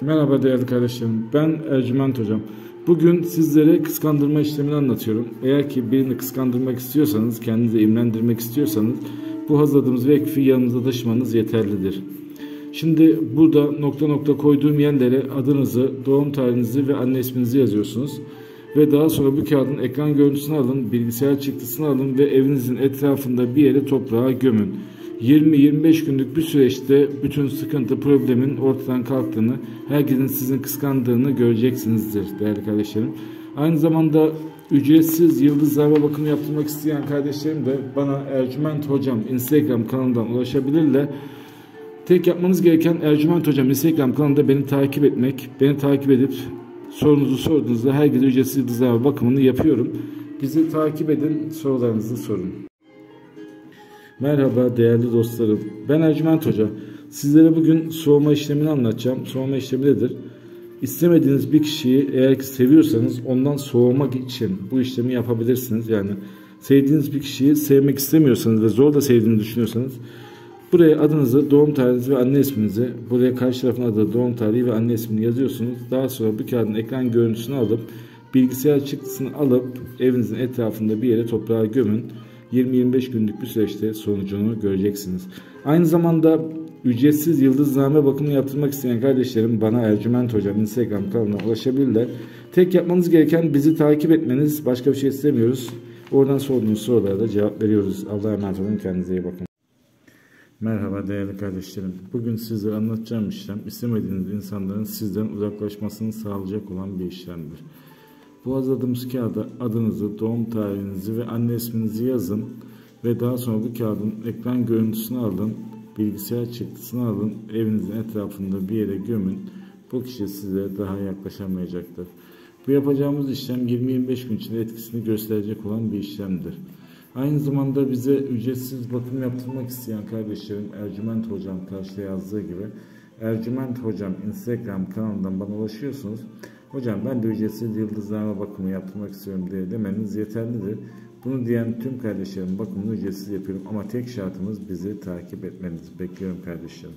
Merhaba değerli kardeşlerim. Ben Ercüment Hocam. Bugün sizlere kıskandırma işlemini anlatıyorum. Eğer ki birini kıskandırmak istiyorsanız, kendinizi imlendirmek istiyorsanız bu hazırladığımız vekfi yanınıza taşımanız yeterlidir. Şimdi burada nokta nokta koyduğum yerlere adınızı, doğum tarihinizi ve anne isminizi yazıyorsunuz. Ve daha sonra bu kağıdın ekran görüntüsünü alın, bilgisayar çıktısını alın ve evinizin etrafında bir yere toprağa gömün. 20-25 günlük bir süreçte bütün sıkıntı, problemin ortadan kalktığını, herkesin sizin kıskandığını göreceksinizdir değerli kardeşlerim. Aynı zamanda ücretsiz yıldızlarla bakım yaptırmak isteyen kardeşlerim de bana Ercüment Hocam Instagram kanalından ulaşabilirler. Tek yapmanız gereken Ercüment Hocam Instagram kanalında beni takip etmek. Beni takip edip sorunuzu sorduğunuzda herkese ücretsiz yıldızlarla bakımını yapıyorum. Bizi takip edin, sorularınızı sorun. Merhaba değerli dostlarım. Ben Ercüment Hoca. Sizlere bugün soğuma işlemini anlatacağım. Soğuma işlemi nedir? İstemediğiniz bir kişiyi eğer ki seviyorsanız ondan soğumak için bu işlemi yapabilirsiniz. Yani sevdiğiniz bir kişiyi sevmek istemiyorsanız ve zor da sevdiğini düşünüyorsanız buraya adınızı, doğum tarihinizi ve anne isminizi, buraya karşı tarafın adı, doğum tarihi ve anne ismini yazıyorsunuz. Daha sonra bu kağıdın ekran görüntüsünü alıp bilgisayar çıktısını alıp evinizin etrafında bir yere toprağa gömün. 20-25 günlük bir süreçte sonucunu göreceksiniz. Aynı zamanda ücretsiz yıldızname bakımını yaptırmak isteyen kardeşlerim bana Ercüment Hocam Instagram kanalına ulaşabilirler. Tek yapmanız gereken bizi takip etmeniz. Başka bir şey istemiyoruz. Oradan sorduğunuz sorulara da cevap veriyoruz. Allah'a emanet olun. Kendinize iyi bakın. Merhaba değerli kardeşlerim. Bugün sizlere anlatacağım işlem istemediğiniz insanların sizden uzaklaşmasını sağlayacak olan bir işlemdir. Bu hazırladığımız kağıda adınızı, doğum tarihinizi ve anne isminizi yazın ve daha sonra bu kağıdın ekran görüntüsünü alın, bilgisayar çıktısını alın, evinizin etrafında bir yere gömün. Bu kişi size daha yaklaşamayacaktır. Bu yapacağımız işlem 20-25 gün içinde etkisini gösterecek olan bir işlemdir. Aynı zamanda bize ücretsiz bakım yaptırmak isteyen kardeşlerim Ercüment Hocam karşıda yazdığı gibi Ercüment Hocam Instagram kanalından bana ulaşıyorsunuz. Hocam ben de ücretsiz yıldızlarma bakımı yaptırmak istiyorum diye demeniz yeterlidir. Bunu diyen tüm kardeşlerim bakımını ücretsiz yapıyorum ama tek şartımız bizi takip etmeniz. Bekliyorum kardeşlerim.